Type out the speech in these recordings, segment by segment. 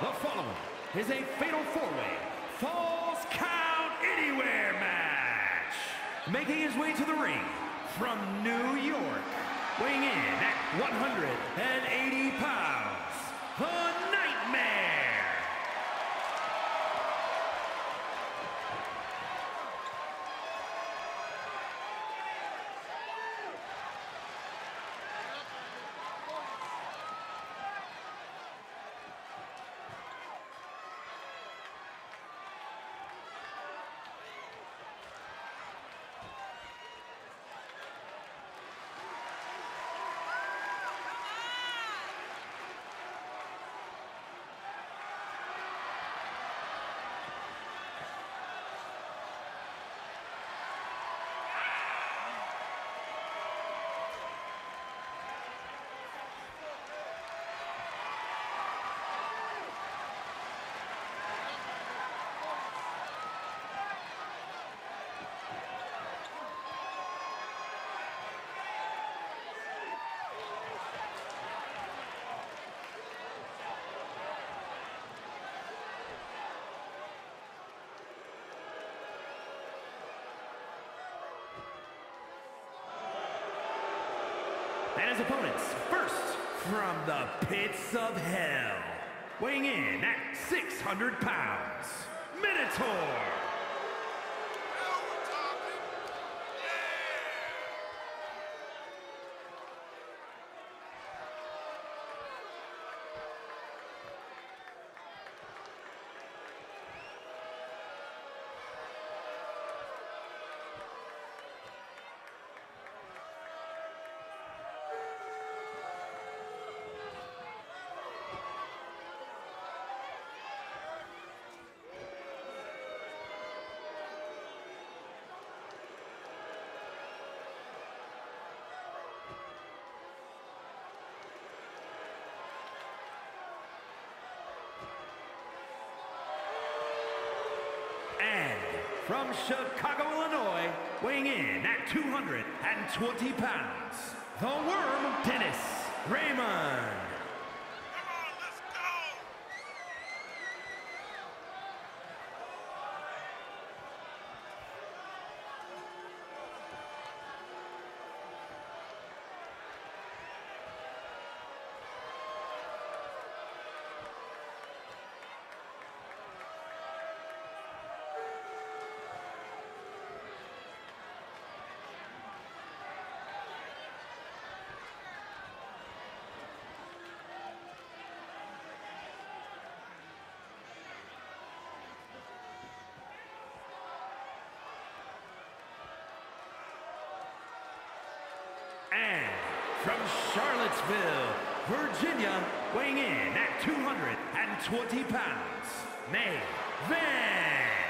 The following is a fatal four-way Falls Count Anywhere match. Making his way to the ring from New York, weighing in at 180 pounds, the Nightmare. And opponents, first from the pits of hell, weighing in at 600 pounds, Minotaur. From Chicago, Illinois, weighing in at 220 pounds, the Worm, Dennis Raymond. From Charlottesville, Virginia, weighing in at 220 pounds, May Van.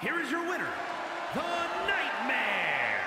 here is your winner, the Nightmare.